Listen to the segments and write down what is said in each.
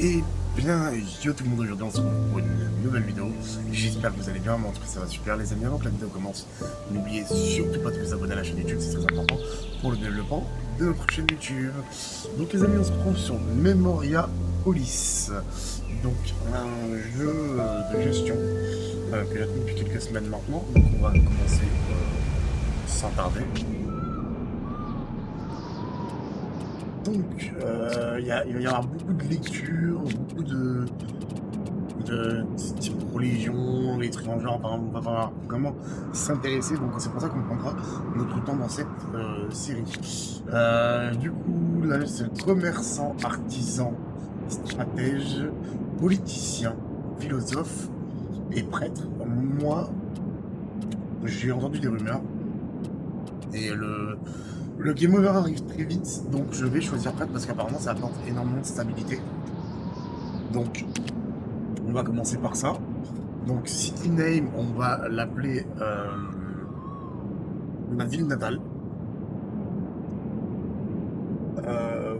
Et bien, yo tout le monde, aujourd'hui on se retrouve pour une nouvelle vidéo. J'espère que vous allez bien, mais en tout cas ça va super les amis. Avant que la vidéo commence, n'oubliez surtout pas de vous abonner à la chaîne YouTube, c'est très important pour le développement de notre chaîne YouTube. Donc les amis, on se retrouve sur Memoria Police. Donc un jeu de gestion euh, que j'attends depuis quelques semaines maintenant. Donc on va commencer euh, sans tarder. Donc, euh, il va y avoir beaucoup de lectures, beaucoup de, de type religion, les exemple, on va voir comment s'intéresser. Donc, c'est pour ça qu'on prendra notre temps dans cette euh, série. Euh, du coup, là, c'est commerçant, artisan, stratège, politicien, philosophe et prêtre. Moi, j'ai entendu des rumeurs. Et le, le game over arrive très vite, donc je vais choisir prêtre parce qu'apparemment ça apporte énormément de stabilité. Donc, on va commencer par ça. Donc, city name, on va l'appeler euh, ma ville natale. Euh,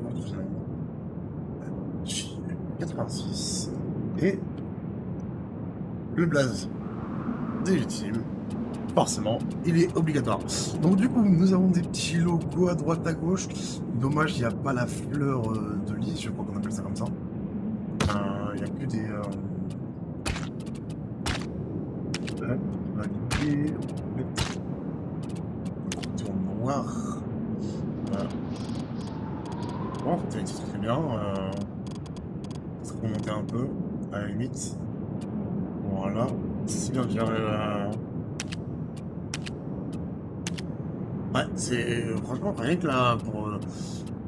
86. Et le blaze des forcément, il est obligatoire. Donc du coup, nous avons des petits logos à droite à gauche. Dommage, il n'y a pas la fleur euh, de lys, je crois qu'on appelle ça comme ça. Euh, il n'y a que des... Euh... Hop, valider, en noir. Voilà. Bon, en fait, c'est très bien. Euh... Ça remonter un peu, à la limite. Voilà. C'est bien que j'arrive à... Ouais, franchement rien que là pour euh,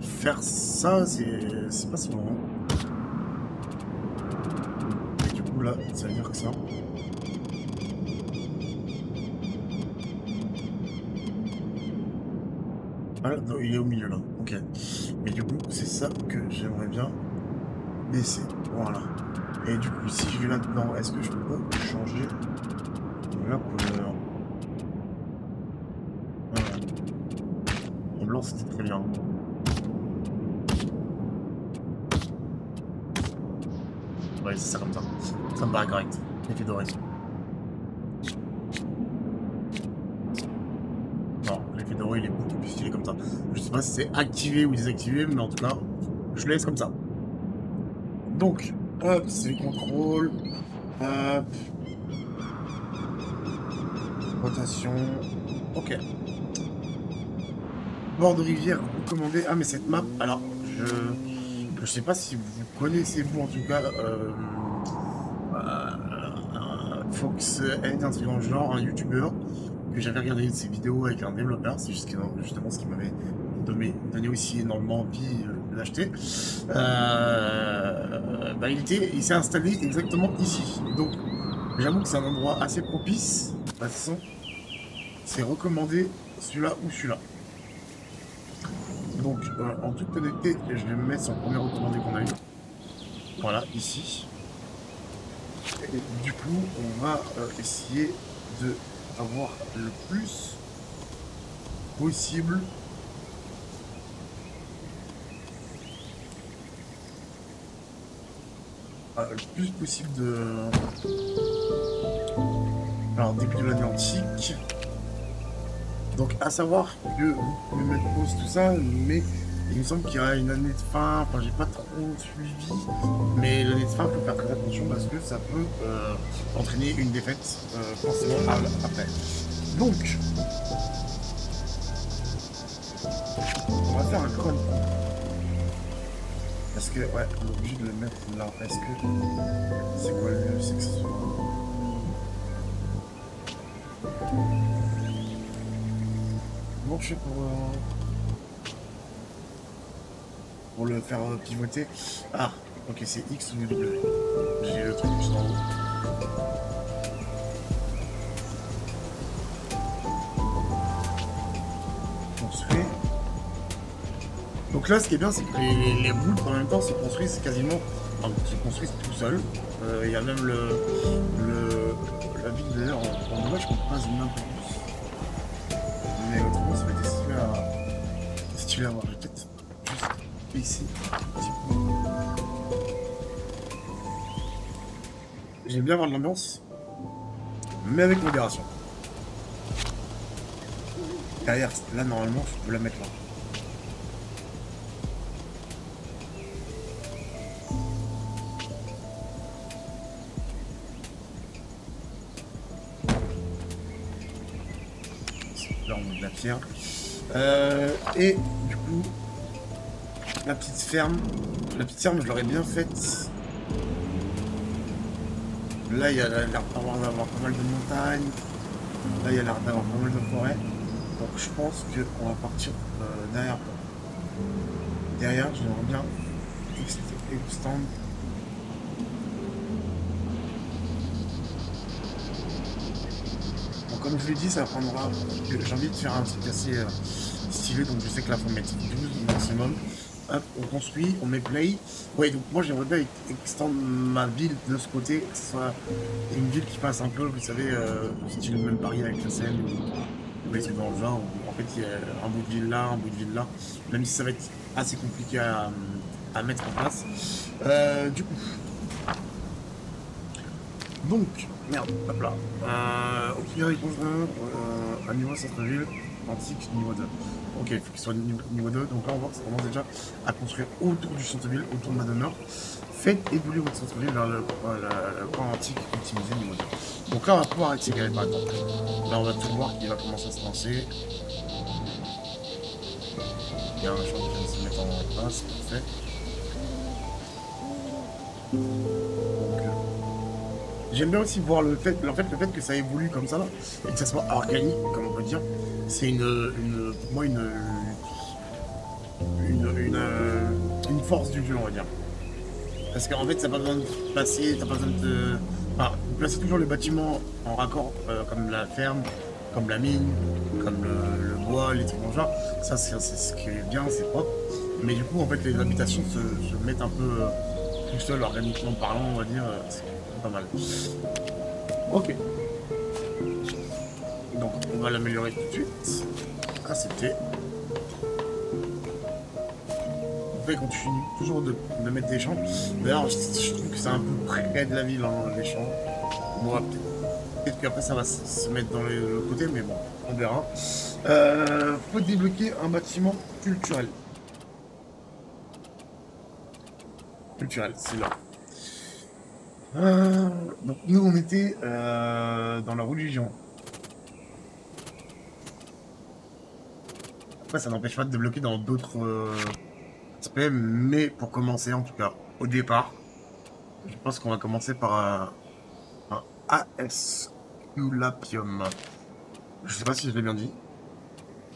faire ça, c'est pas si bon. Et du coup là, ça veut dire que ça. Ah, non, il est au milieu là, ok. Mais du coup, c'est ça que j'aimerais bien baisser. Voilà. Et du coup, si je vais là-dedans, est-ce que je peux pas changer la couleur c'était très bien. Ouais, c'est ça comme ça. Ça me paraît correct. Effet doré. Non, l'effet doré, il est beaucoup plus stylé comme ça. Je sais pas si c'est activé ou désactivé, mais en tout cas, je le laisse comme ça. Donc, hop, c'est contrôle. Hop. Rotation. Ok bord de rivière recommandé. Ah, mais cette map, alors, je sais pas si vous connaissez, vous en tout cas, euh, euh, Fox N, un truc dans le genre, un youtubeur, que j'avais regardé ses vidéos avec un développeur, c'est justement ce qui m'avait donné, aussi énormément envie de l'acheter. Euh, bah, il était, il s'est installé exactement ici. Donc, j'avoue que c'est un endroit assez propice. De toute façon, c'est recommandé celui-là ou celui-là. Euh, en toute honnêteté, je vais me mettre sur le premier recommandé qu'on a eu. Voilà, ici. Et du coup, on va euh, essayer de avoir le plus possible euh, le plus possible de alors début de l'Atlantique donc à savoir que mettre pause tout ça, mais il me semble qu'il y a une année de fin, enfin j'ai pas trop suivi, mais l'année de fin, il faut faire très attention parce que ça peut euh, entraîner une défaite euh, forcément après. Donc, on va faire un crâne. Parce que, ouais, on est obligé de le mettre là. Est-ce que c'est quoi le mieux C'est que ce soit. Pour, euh, pour le faire pivoter. Ah, ok, c'est X ou W. J'ai le truc juste en haut. Donc là, ce qui est bien, c'est que les, les, en même temps se construisent quasiment, enfin, se construisent tout seuls. Euh, il y a même le la ville d'ailleurs en, en je comprends pas à, stylé à voir. Je vais peut-être juste j'aime bien avoir de l'ambiance, mais avec modération. Derrière, là, normalement, je peux la mettre là. Là, on met de la pierre. Euh, et la petite ferme. La petite ferme, je l'aurais bien faite. Là, il y a l'air d'avoir pas mal de montagnes. Là, il y a l'air d'avoir pas mal de forêts. Donc, je pense qu'on va partir euh, derrière. Derrière, j'aimerais bien extendre. Comme je l'ai dit, ça prendra. J'ai envie de faire un truc assez euh, stylé, donc je sais que là, faut mettre 12 maximum. On construit, on met play. Ouais, donc moi j'aimerais bien extendre ma ville de ce côté, que ce soit une ville qui passe un peu, vous savez, euh, style même Paris avec la Seine, ou c'est dans le genre, où en fait il y a un bout de ville là, un bout de ville là, même si ça va être assez compliqué à, mettre en place. Euh, du coup. Donc, merde, hop là. Euh, ok, euh, à niveau centre-ville, antique, niveau 2. Ok, il faut qu'il soit niveau, 2. Donc là, on commence déjà à construire autour du centre-ville, autour de ma demeure. Faites évoluer votre centre-ville vers le, euh, point antique optimisé niveau 2. Donc là, on va pouvoir accélérer par exemple. Là, on va tout voir qu'il va commencer à se lancer. Il y a un champ qui vient de se mettre en place, parfait. Euh, J'aime bien aussi voir le fait, en fait, le fait que ça évolue comme ça, et que ça soit organique, comme on peut dire c'est une, pour moi une, une, une, force du jeu, on va dire. Parce qu'en fait, ça n'a pas besoin de passer, t'as pas besoin de. Enfin, placer toujours les bâtiments en raccord, euh, comme la ferme, comme la mine, comme le, bois, les trucs genre. Ça, c'est ce qui est bien, c'est propre. Mais du coup, en fait, les habitations se, mettent un peu euh, tout seul, organiquement parlant, on va dire. Euh, c'est pas mal. Ok on va l'améliorer tout de suite. Accepter. Après, il continue toujours de, mettre des champs. D'ailleurs, je, trouve que c'est un peu près de la ville, hein, les champs. Bon, peut-être qu'après ça va se mettre dans le côté, mais bon, on verra. Euh, faut débloquer un bâtiment culturel. Culturel, c'est là. Euh, donc nous on était euh, dans la religion. Après, ça n'empêche pas de débloquer dans d'autres euh, aspects, mais pour commencer, en tout cas, au départ, je pense qu'on va commencer par un, un Aesculapium. Je sais pas si je l'ai bien dit,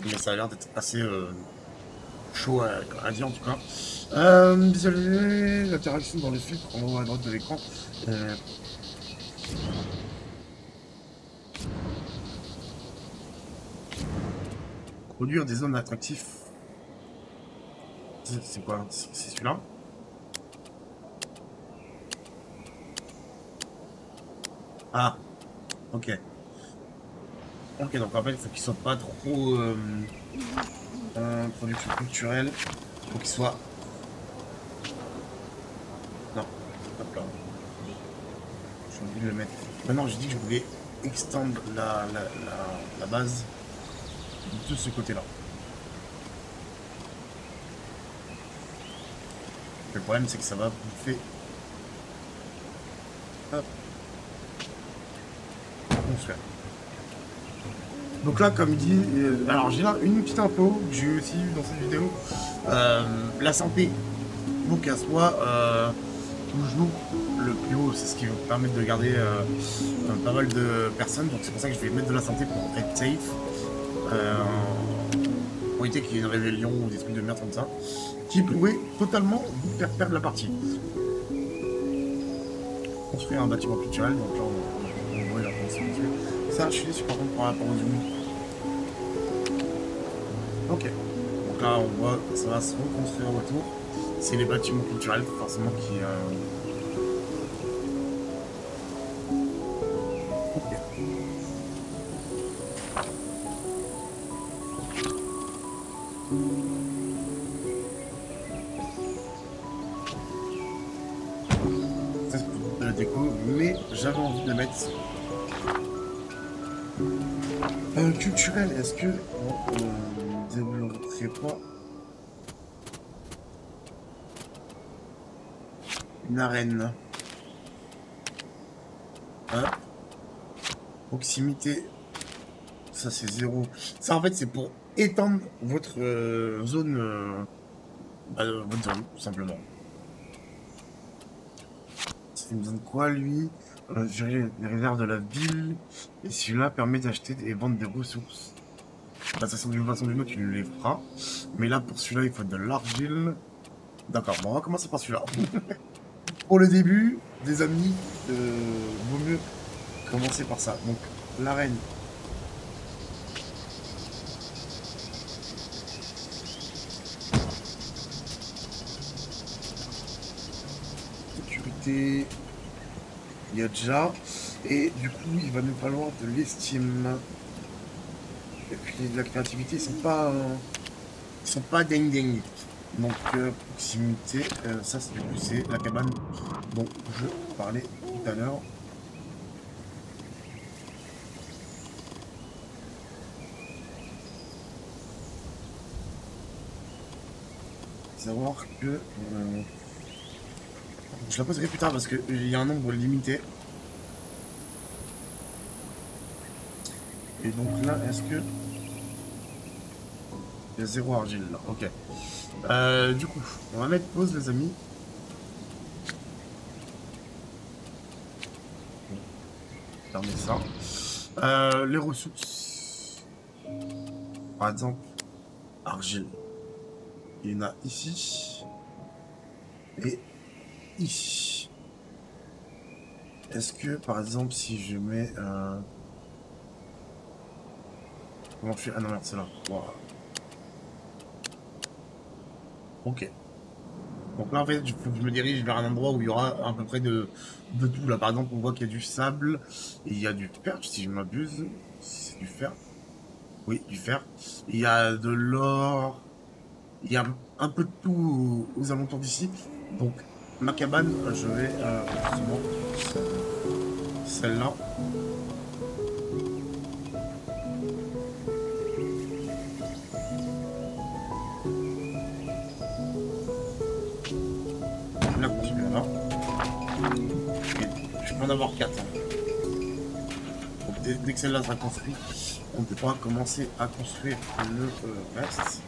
mais ça a l'air d'être assez chaud à, dire en tout cas. Euh, l'interaction dans les filtres en haut à droite de l'écran. Euh, Produire des zones attractives. C'est quoi? C'est celui-là? Ah, ok. Ok, donc en fait, il faut qu'il soit pas trop euh, euh, production culturelle. Il faut qu'il soit. Non, hop là. J'ai envie de le mettre. Maintenant, j'ai dit que je voulais extendre la, la, la base de ce côté-là. Le problème, c'est que ça va bouffer. Hop. Donc là, comme il dit, euh, alors j'ai là une petite info que j'ai aussi eu dans cette vidéo. Euh, la santé, vous qu'à soit euh, toujours le plus haut, c'est ce qui va permettre de garder pas mal de personnes. Donc c'est pour ça que je vais mettre de la santé pour être safe euh, pour éviter qu'il y ait une rébellion ou des trucs de merde comme ça, qui pourrait totalement vous faire perdre la partie. Construire un bâtiment culturel, donc là Je suis déçu par contre par rapport. Ok. Donc là on voit que ça va se reconstruire autour. C'est les bâtiments culturels forcément qui... Euh, est-ce que on ne développerait pas? Une arène hein? Proximité, ça c'est zéro. Ça en fait c'est pour étendre votre euh, zone, euh, bah, votre zone tout simplement. Ça me donne quoi lui? Euh, gérer les réserves de la ville. Et celui-là permet d'acheter et vendre des ressources. Façon, d'une façon d'une autre, tu les feras. Mais là, pour celui-là, il faut de l'argile. D'accord, bon, on va commencer par celui-là. pour le début, des amis, euh, vaut mieux commencer par ça. Donc, l'arène. Sécurité il y a déjà. Et du coup, il va nous falloir de l'estime. Et puis de la créativité, ils sont pas. Euh, ils sont pas ding ding. Donc euh, proximité, euh, ça c'est du coup c'est la cabane dont je parlais tout à l'heure. Savoir que je la poserai plus tard parce qu'il y a un nombre limité. Et donc là, est-ce que... Il y a zéro argile là, ok. Euh, du coup, on va mettre pause les amis. Fermez ça. Euh, les ressources. Par exemple, argile. Il y en a ici. Et ici. Est-ce que, par exemple, si je mets un... Je fais? Ah non, merde, c'est là. Ok. Donc là, en fait, je, je me dirige vers un endroit où il y aura à peu près de, de tout. Là, par exemple, on voit qu'il y a du sable et il y a du fer, si je m'abuse. Si c'est du fer. Oui, du fer. Il y a de l'or. Il y a un peu de tout aux alentours d'ici. Donc, ma cabane, je vais euh, celle-là. 4. Dès, que celle-là sera construite, on pourra commencer à construire le euh, reste.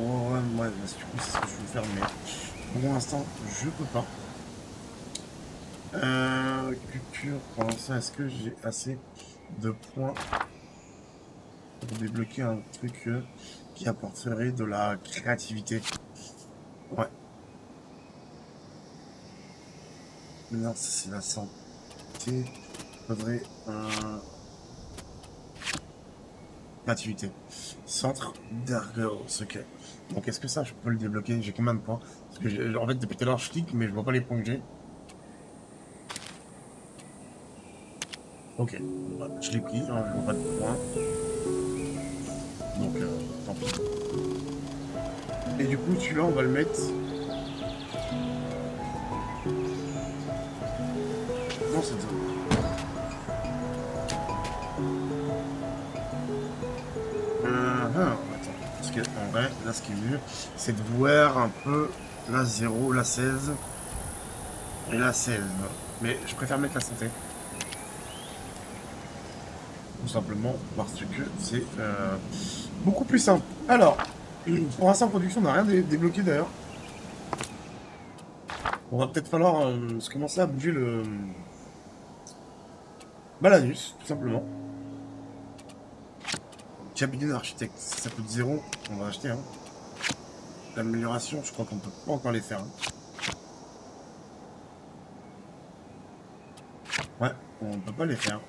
Oh, ouais, ouais, c'est ce que je veux faire, mais pour l'instant, je peux pas. Euh, culture, pour l'instant, est-ce que j'ai assez de points pour débloquer un truc euh, qui apporterait de la créativité? Non, ça c'est la santé. Faudrait un créativité. Centre d'ergo, ok. Donc est-ce que ça, je peux le débloquer? J'ai combien de points? Parce que en fait, depuis tout à l'heure, je clique, mais je vois pas les points que j'ai. Ok, je l'ai pris, hein, je vois pas de points. Donc, euh, tant pis. Et du coup, celui-là, on va le mettre... ce qui est mieux, c'est de voir un peu la 0, la 16 et la 16. Mais je préfère mettre la santé. Tout simplement parce que c'est euh, beaucoup plus simple. Alors, pour l'instant, production, on n'a rien débloqué d'ailleurs. On va peut-être falloir euh, se commencer à bouger le... Balanus, tout simplement. Cabinet d'architecte, ça coûte zéro, on va acheter. Hein. L'amélioration, je crois qu'on peut pas encore les faire. Hein. Ouais, on peut pas les faire.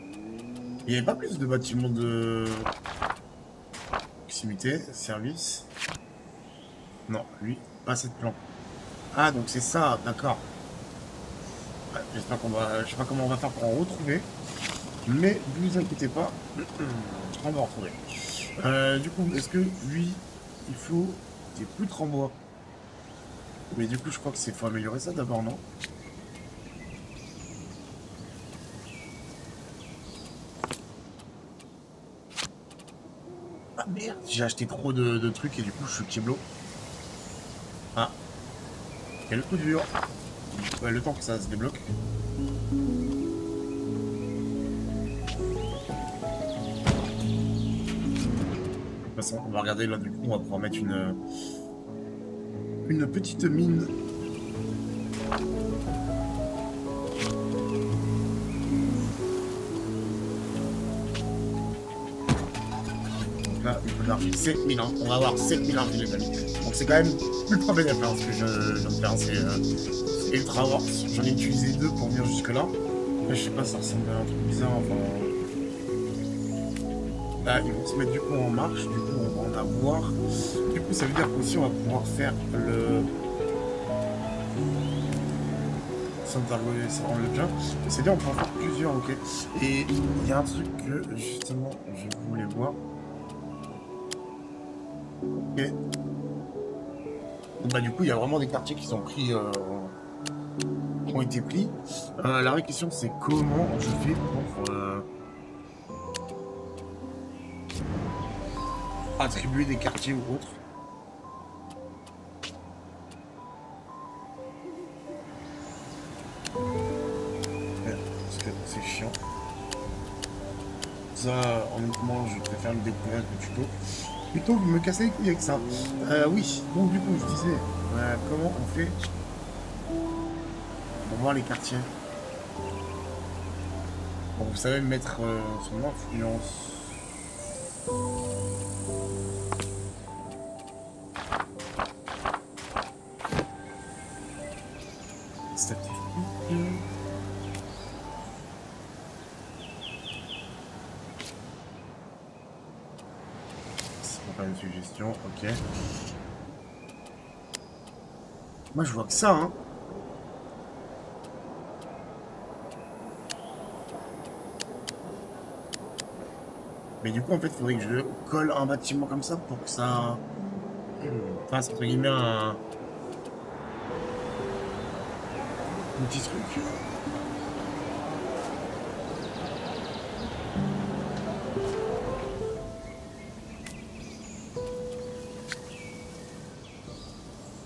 Il n'y avait pas plus de bâtiments de proximité, service. Non, lui, pas cette plan. Ah, donc c'est ça, d'accord. J'espère qu'on va... Je sais pas comment on va faire pour en retrouver. Mais ne vous inquiétez pas, on va en retrouver. Euh, du coup, est-ce que lui, il faut des poutres en bois Mais du coup, je crois que c'est faut améliorer ça d'abord, non? Ah merde, j'ai acheté trop de, trucs et du coup, je suis Kiblo. Ah. Quel coup dur. Le temps que ça se débloque. Façon, on va regarder là, du coup, on va pouvoir mettre une, une petite mine. Donc là, une d'argile, 7000, hein. on va avoir 7000 argile les amis. Donc c'est quand même ultra bénéfique hein, ce que je, viens de faire, c'est euh, ultra worth. J'en ai utilisé deux pour venir jusque là. Je sais pas, ça ressemble à un truc bizarre. Ils vont se mettre du coup en marche, du coup on va en avoir. Du coup, ça veut dire qu'aussi on va pouvoir faire le... Ça rend le bien. C'est bien, on peut en faire plusieurs, ok. Et il y a un truc que justement je voulais voir. Ok. Bah du coup, il y a vraiment des quartiers qui sont pris, euh, qui ont été pris. Euh, la vraie question, c'est comment je fais pour euh, attribuer des quartiers ou que c'est chiant. Ça, honnêtement, je préfère le découvrir que tuto. Plutôt que me casser les couilles avec ça. Euh, oui, donc du coup, je disais, euh, comment on fait pour voir les quartiers? Bon, vous savez mettre euh, son influence. C'est faire une suggestion, ok. Moi je vois que ça, hein. Mais du coup, en fait, il faudrait que je colle un bâtiment comme ça pour que ça fasse, entre guillemets, un... petit truc.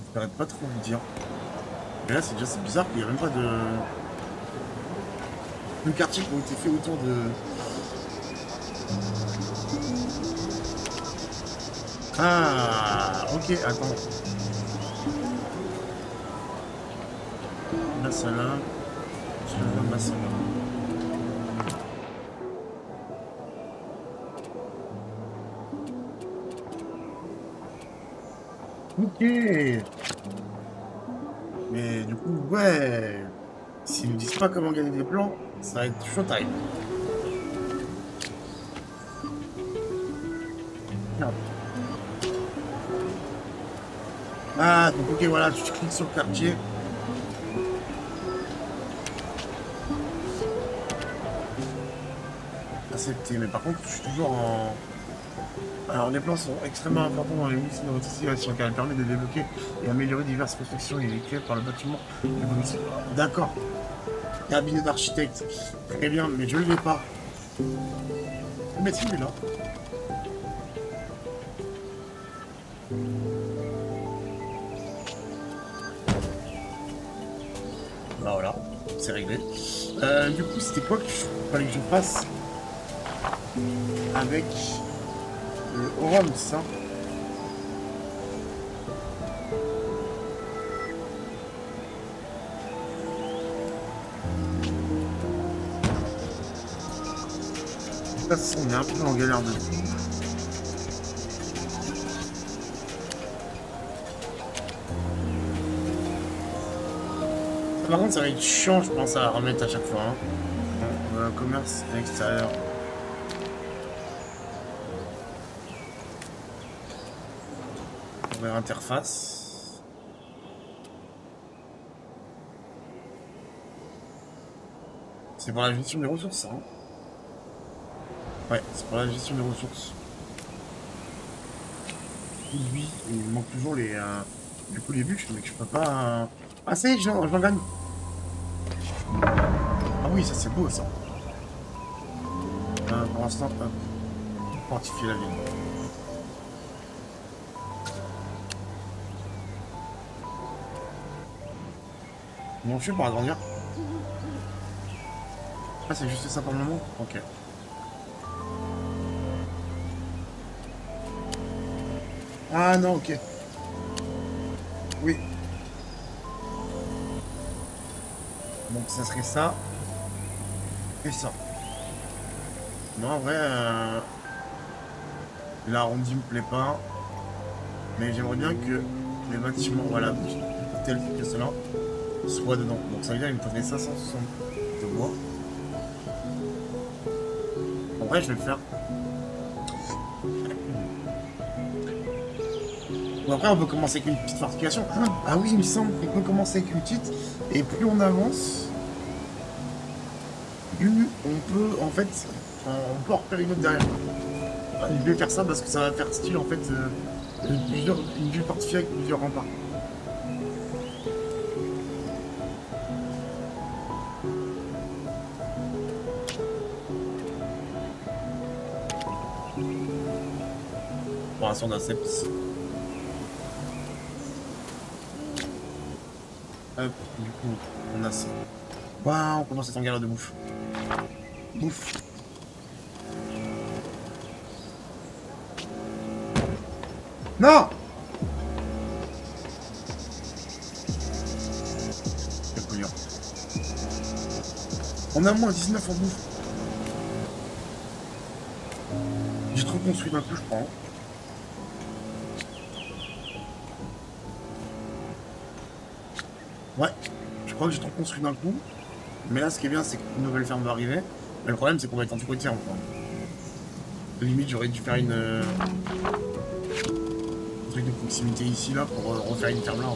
Je n'arrête pas trop vous dire. Mais là, c'est déjà bizarre qu'il n'y a même pas de... de quartier qui ont été faits autour de... Ah, ok, attends. Massala. Je vais voir Massala. Ok. Mais du coup, ouais. S'ils ne disent pas comment gagner des plans, ça va être showtime. Ah, donc ok, voilà, tu cliques sur le quartier. Mais par contre, je suis toujours en... Alors, les plans sont extrêmement importants dans les missions de votre situation car elles permettent de débloquer et améliorer diverses constructions effectuées par le bâtiment. D'accord. Cabinet d'architecte. Très bien, mais je ne l'ai pas. Mais est là. Bah voilà, c'est réglé. Euh, du coup, c'était quoi que je fallait que je fasse? Avec le Orum, ça De toute façon, on est un peu en galère de Par contre, ça va être chiant, je pense, à remettre à chaque fois. Hein. Bon, euh, commerce extérieur. Interface. C'est pour la gestion des ressources, ça. hein ouais, c'est pour la gestion des ressources. Lui, il manque toujours les, euh, Du coup, les buts, je, je peux pas... Ah, c'est, je, je gagne. Ah oui, ça c'est beau, ça. Euh, pour l'instant. Fortifier la ville. Je suis pour agrandir. Ah, c'est juste ça pour le moment Ok. Ah non, ok. Oui. Donc ça serait ça. Et ça. Non, en vrai, euh... l'arrondi me plaît pas. Mais j'aimerais bien que les bâtiments, voilà, tels que cela, soient dedans. Donc ça veut dire qu'il me faudrait 560 de bois. En vrai, je vais le faire. Bon, après, on peut commencer avec une petite fortification. Ah oui, il me semble qu'on peut commencer avec une petite. Et plus on avance, plus on peut, en fait, on peut en repérer une autre derrière. Je vais faire ça parce que ça va faire style, en fait, euh, une ville fortifiée avec plusieurs remparts. Pour l'instant, on a Seps. Hop, du coup, on a ça. Waouh, on commence à être en galère de bouffe. Bouffe. Non. On a moins 19 en bouffe. J'ai trop construit d'un coup, je prends. Ouais, je crois que j'ai trop construit d'un coup. Mais là, ce qui est bien, c'est qu'une nouvelle ferme va arriver. Mais le problème, c'est qu'on va être en tout ferme. Quoi. Limite, j'aurais dû faire une... euh, un truc de proximité ici, là, pour euh, refaire une ferme là.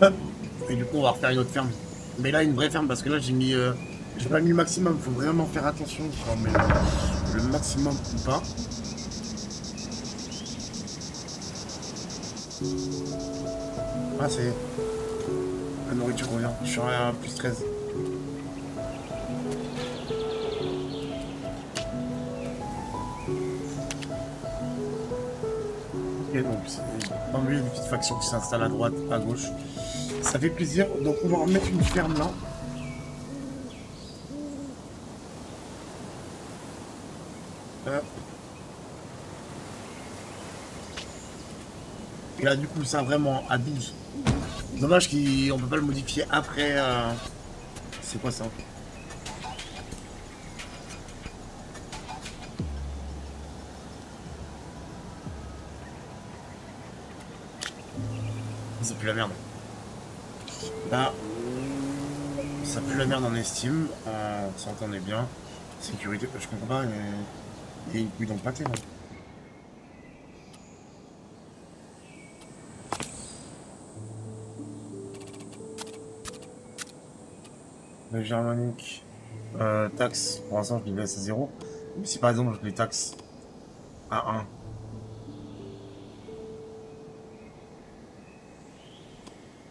hein. Et du coup, on va refaire une autre ferme. Mais là, une vraie ferme, parce que là, j'ai mis... euh, j'ai pas mis le maximum. Faut vraiment faire attention met le, le maximum ou pas. Ah, c'est... La nourriture revient. Je suis à plus 13. Ok, donc c'est enlever les petites factions qui s'installent à droite, à gauche. Ça fait plaisir. Donc on va remettre une ferme là. Du coup, ça vraiment à 12. Dommage qu'on peut pas le modifier après. euh, C'est quoi ça? C'est plus la merde. Là, ça pue la merde en estime. On s'entendait bien. Sécurité, je comprends pas. mais Il y a une couille dans le pâté. Le germanique, euh, taxe, pour l'instant je les laisse à 0. Mais si par exemple je les taxe à 1.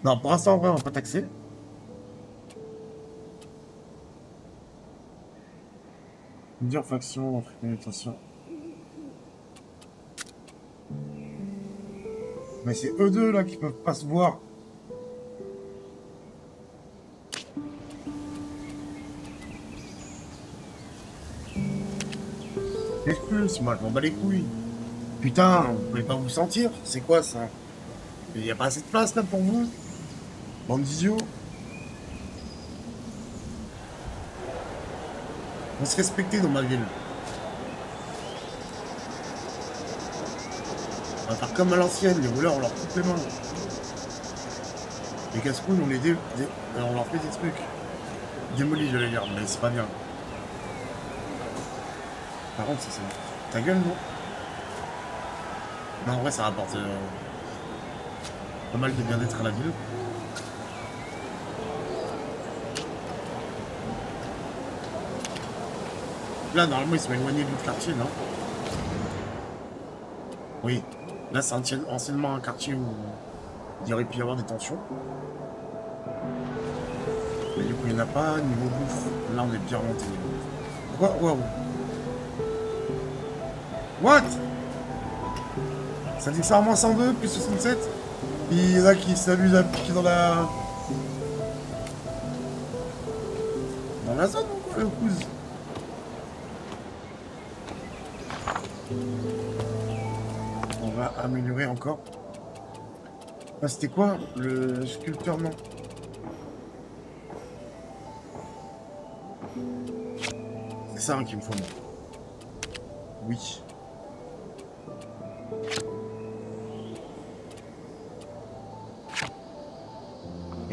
Non, pour l'instant en vrai on va pas taxer. Factions, entrée pénétration. Mais c'est eux deux là qui peuvent pas se voir. Expulse, moi je m'en bats les couilles. Putain, vous pouvez pas vous sentir C'est quoi ça? Il y a pas assez de place là pour vous? Bande d'idiots On se respecter dans ma ville. On va faire comme à l'ancienne, les voleurs on leur coupe les mains. Les casse-couilles on les dé- on leur fait des trucs. Démolis j'allais dire, mais c'est pas bien. Par contre, ça c'est. Ta gueule, non Non, en vrai, ça rapporte euh, pas mal de bien-être à la ville. là, normalement, ils sont éloignés du quartier, non? Oui. Là, c'est anciennement un quartier où il y aurait pu y avoir des tensions. Mais du coup, il n'y en a pas. Niveau bouffe, là, on est bien bouffe. Quoi Wow. What? Ça dit que ça moins 102 plus 67 Il y en a qui s'amusent à piquer dans la... Dans la zone ou quoi, le cousin On va améliorer encore. Ah, c'était quoi Le sculpteur, non? C'est ça hein, qu'il me faut, moi. Oui.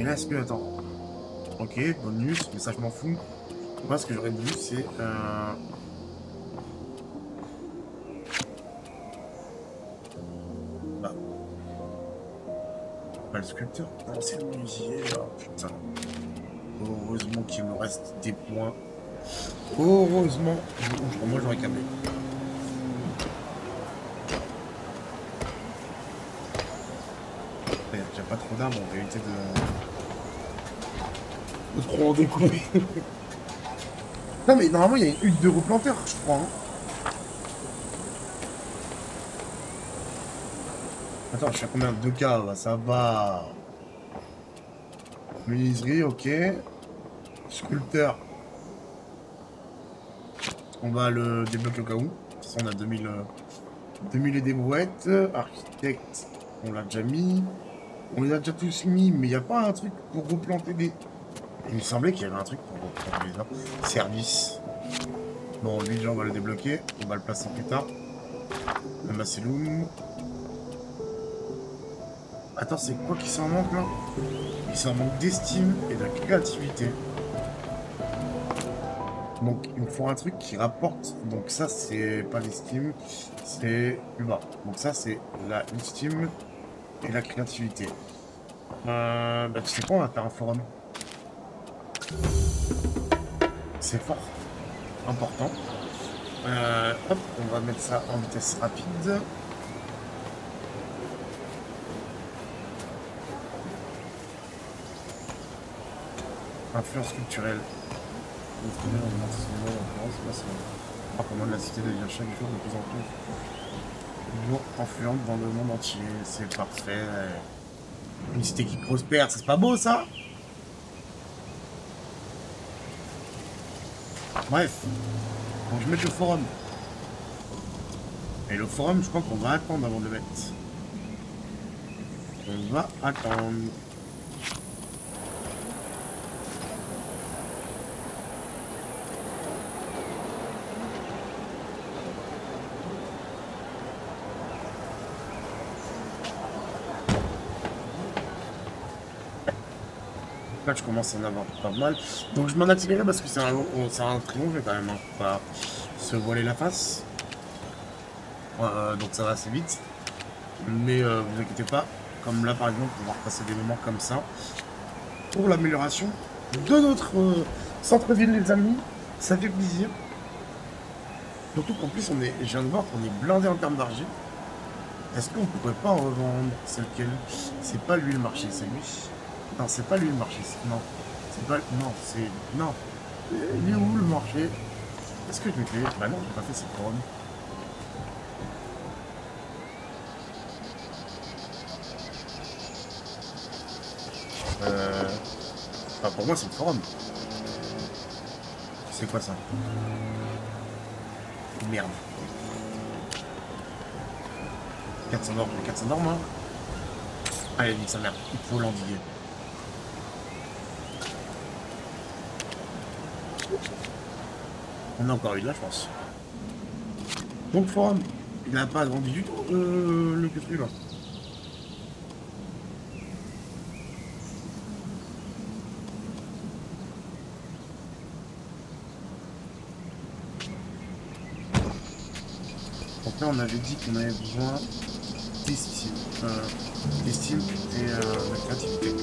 Et là, est-ce que... Attends. Ok, bonus, mais ça, je m'en fous. Moi, ce que j'aurais voulu, c'est... Euh... Bah. Le sculpteur. Non, c'est le menuisier. Oh, putain. Heureusement qu'il me reste des points. Heureusement. Moi, j'aurais câblé. J'ai pas trop d'armes en réalité de... trop en découper. non mais normalement il y a une hutte de replanteur je crois. Hein. Attends, je suis à combien de là? Ça va. Menuiserie, ok. Sculpteur. On va le débloquer au cas où. Façon, on a 2000, 2000 euh, et des brouettes. Architecte, on l'a déjà mis. On les a déjà tous mis, mais il n'y a pas un truc pour replanter des... Il me semblait qu'il y avait un truc pour des arbres. Service. Bon, lui, déjà, on va le débloquer. On va le placer plus tard. Le Macellum. Attends, c'est quoi qui s'en manque, là Il s'en manque d'estime et de créativité. Donc, il me faut un truc qui rapporte. Donc, ça, c'est pas l'estime, c'est bas. Donc, ça, c'est la estime et la créativité. Euh, bah, tu sais quoi, on va faire un forum. C'est fort. Important. Euh, hop, on va mettre ça en vitesse rapide. Influence culturelle. Par contre, la cité devient chaque jour de plus en plus influente dans le monde entier. C'est parfait. Une cité qui prospère, c'est pas beau ça? Bref. Donc je mets le forum. Et le forum, je crois qu'on va attendre avant de le mettre. On va attendre. Je commence à en avoir pas mal. Donc, je m'en accéléré parce que c'est un, un triomphe quand même. Hein. Pas se voiler la face. Euh, donc, ça va assez vite. Mais euh, vous inquiétez pas. Comme là, par exemple, on va repasser des moments comme ça. Pour l'amélioration de notre euh, centre-ville, les amis. Ça fait plaisir. Surtout qu'en plus, on est, je viens de voir qu'on est blindé en termes d'argile. Est-ce qu'on pourrait pas en revendre C'est lequel C'est pas lui le marché, c'est lui. Non, c'est pas lui le marché. Non. C'est pas. Non, c'est. Non. Il est où le marché? Est-ce que je l'ai fait? Bah non, j'ai pas fait cette forum. Euh. Enfin, pour moi, c'est le forum. C'est quoi ça? Merde. 400 normes, 400 normes, hein Allez, sa merde. Il faut l'endiguer. On a encore eu de la chance. Donc forum, il n'a pas grandi du tout euh, le. Donc là on avait dit qu'on avait besoin d'estime, euh, d'estime et euh, de créativité.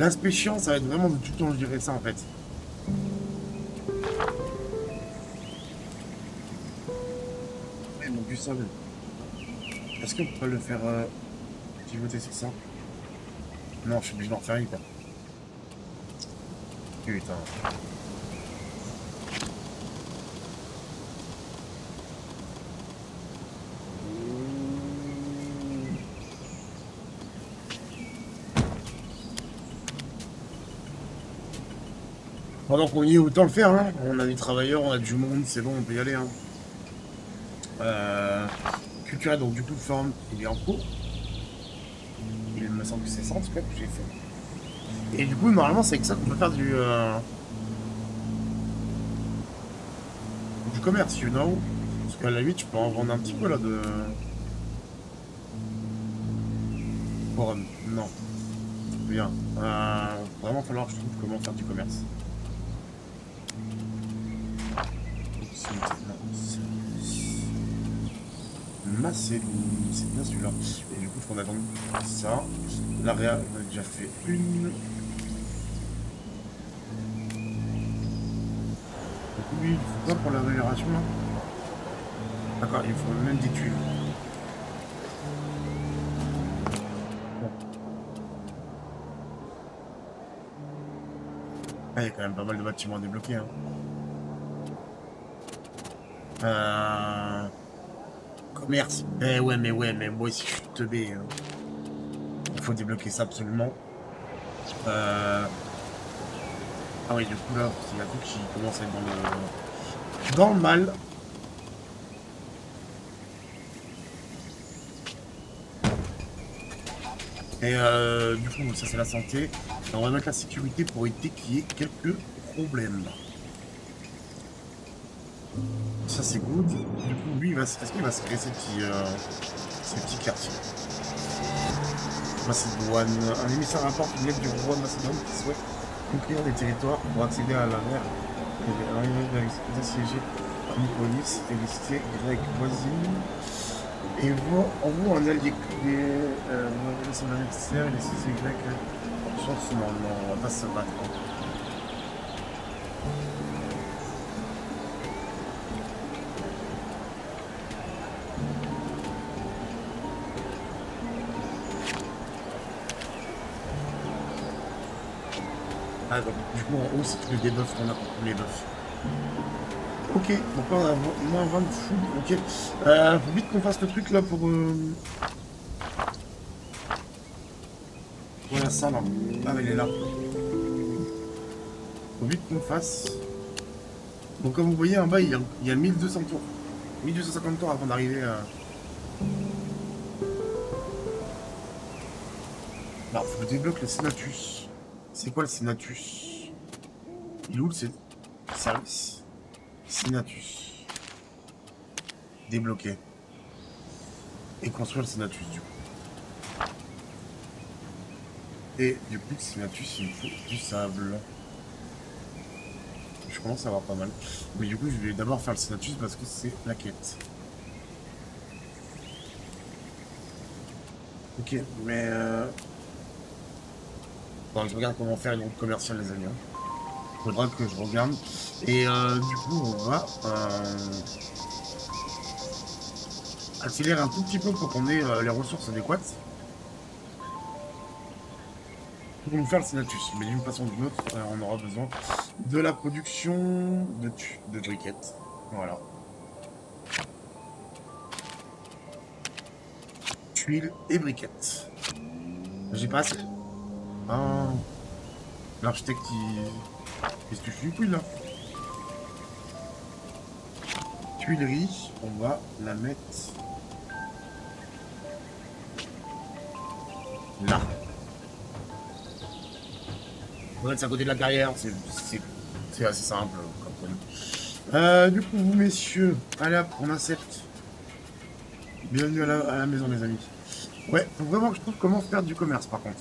L'aspect chiant, ça va être vraiment de tout le temps gérer ça en fait. Et non plus ça. Est-ce qu'on peut le faire euh, pivoter sur ça? Non, je suis obligé d'en refaire une quoi. Putain. Pendant qu'on y est, autant le faire. Hein. On a des travailleurs, on a du monde, c'est bon, on peut y aller. Hein. Euh, culturel, donc du coup, le il est en cours. Il me semble que c'est ça en tout cas que j'ai fait. Et du coup, normalement, c'est avec ça qu'on peut faire du. Euh... du commerce, you know. Parce qu'à la limite, tu peux en vendre un petit peu là de. Forum, non. Bien. Euh, vraiment falloir que je trouve comment faire du commerce. C'est bien celui-là. Et du coup, il faut attendre ça. L'area, on a déjà fait une. Oui, il faut quoi pour l'amélioration là D'accord, il faut même des tuiles. Ah, il y a quand même pas mal de bâtiments à débloquer. Hein. Euh... Commerce. Eh ouais, mais ouais, mais moi aussi je suis teubé. Hein. Il faut débloquer ça absolument. Euh... Ah oui, du coup là, y a tout qui commence à être dans le, dans le mal. Et euh, du coup, ça c'est la santé. On va mettre la sécurité pour éviter qu'il y ait quelques problèmes c'est good. Du coup, lui, est-ce qu'il va se créer ces petits, euh, ces petits quartiers? Macédoine. Un émissaire rapporte une lettre du roi de Macédoine qui souhaite conquérir des territoires pour accéder à la mer. Et assiégé par Nicolis et les cités grecques voisines. Et voit en vous un allié clé, euh, son adversaire et les cités grecques. Chance, non, non, on va pas se battre. Coup, en haut, c'est tous les debuffs qu'on a pour tous les buffs. Ok, donc là, on a moins 20 de. Ok. Euh, faut vite qu'on fasse le truc là pour. Euh... Voilà ça là. Ah, elle est là. Faut vite qu'on fasse. Donc, comme vous voyez en bas, il y a, il y a 1200 tours. 1250 tours avant d'arriver à. Alors, faut que je débloque le Senatus. C'est quoi le Senatus Il est où le service Senatus. Débloquer. Et construire le Senatus du coup. Et du coup, le Senatus, il me faut du sable. Je commence à avoir pas mal. Mais du coup, je vais d'abord faire le Senatus parce que c'est la quête. Ok, mais... Euh je regarde comment faire une route commerciale, les amis. Hein. Faudra que je regarde. Et euh, du coup, on va euh, accélérer un tout petit peu pour qu'on ait euh, les ressources adéquates. Pour nous faire le Senatus. Mais d'une façon ou d'une autre, on aura besoin de la production de, de briquettes. Voilà. Tuiles et briquettes. J'ai pas assez. Ah. L'architecte, il... Qu'est-ce que je suis là? Tuilerie, on va la mettre... Là. On va mettre à côté de la carrière, c'est assez simple, euh, du coup, vous messieurs, allez hop, on accepte. Bienvenue à la, à la maison, mes amis. Ouais, faut vraiment que je trouve comment faire du commerce, par contre.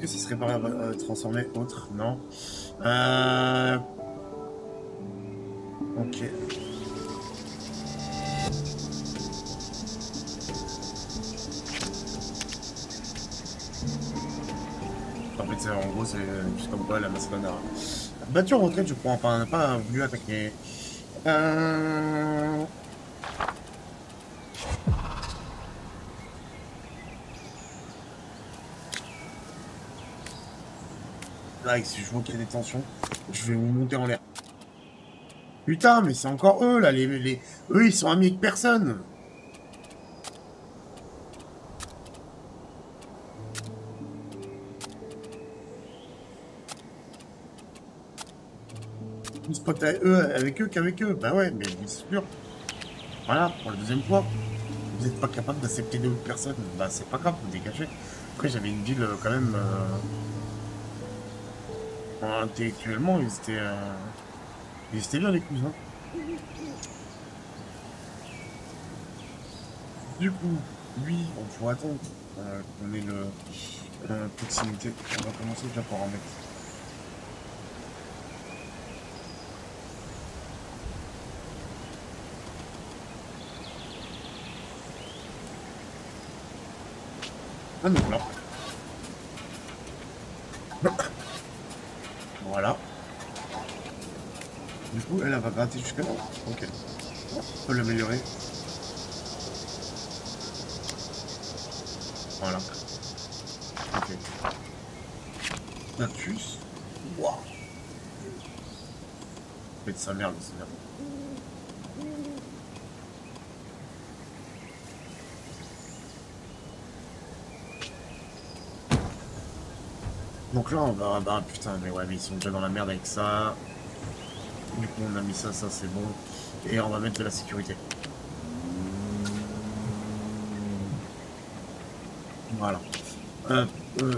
que ce serait pas euh, transformé autre Non. Euh, ok. En fait, en gros, c'est comme quoi la masse Battu en retraite, je crois. Enfin, on n'a pas voulu attaquer. Euh, Là, si je vois qu'il y a des tensions, je vais vous monter en l'air. Putain, mais c'est encore eux, là. Les. Eux, ils sont amis avec personne. On se pote eux, avec eux qu'avec eux. Bah ouais, mais c'est sûr. Voilà, pour la deuxième fois. Vous n'êtes pas capable d'accepter d'autres personnes. Bah c'est pas grave, vous dégagez. Après, j'avais une ville euh, quand même... Euh... Intellectuellement, ils étaient... Euh... Ils étaient bien les cousins. Du coup, lui, on faut attendre euh, qu'on ait le euh, proximité. On va commencer déjà par en mettre. Ah non, là. Voilà. Du coup, elle, va gratter jusqu'à là. Ok. On peut l'améliorer. Voilà. Ok. Natus. Waouh. Faites sa merde, c'est merde. Donc là, on va... Bah putain, mais ouais, mais ils sont déjà dans la merde avec ça. Du coup, on a mis ça, ça c'est bon. Et on va mettre de la sécurité. Voilà. Euh, euh,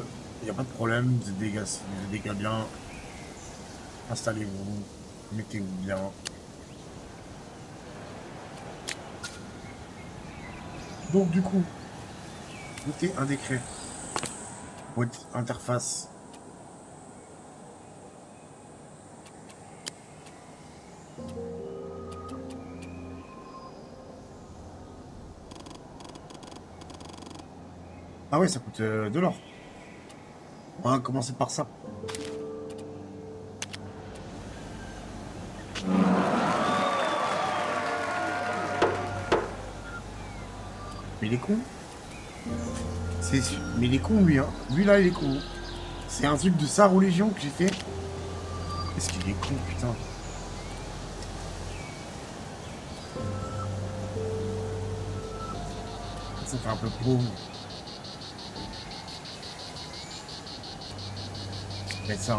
y a pas de problème, des dégâts, des dégâts bien. Installez-vous, mettez-vous bien. Donc du coup, mettez un décret. Votre interface ça coûte euh, de l'or. On va commencer par ça. Mais il est con. Mais il est con lui, hein. Lui là, il est con. C'est un truc de sa religion que j'ai fait. Qu'est-ce qu'il est con, putain. Ça fait un peu pauvre. Ça,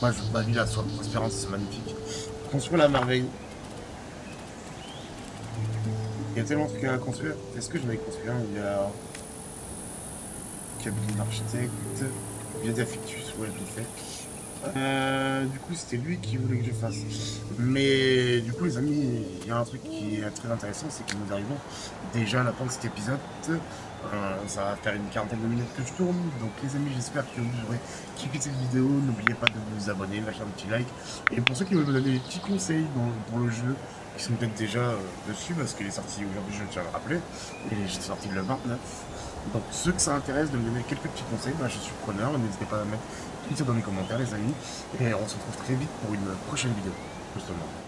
moi je ma vie la prospérance, c'est magnifique. Construire la merveille. Il y a tellement de trucs à construire. Est-ce que je vais construire un Il y a. Cabinet d'architecte. Bieda Fictus, ouais, je fait. Euh, du coup, c'était lui qui voulait que je fasse. Mais du coup, les amis, il y a un truc qui est très intéressant, c'est que nous arrivons déjà à la fin de cet épisode. Euh, ça va faire une quarantaine de minutes que je tourne. Donc les amis, j'espère que vous aurez kiffé cette vidéo. N'oubliez pas de vous abonner, lâcher un petit like. Et pour ceux qui veulent me donner des petits conseils dans, pour le jeu, qui sont peut-être déjà euh, dessus, parce qu'il est sorti aujourd'hui, je tiens à le rappeler. Et j'ai sorti le 29. Donc ceux que ça intéresse de me donner quelques petits conseils, bah, je suis preneur. N'hésitez pas à mettre tout ça dans les commentaires les amis. Et on se retrouve très vite pour une prochaine vidéo, justement.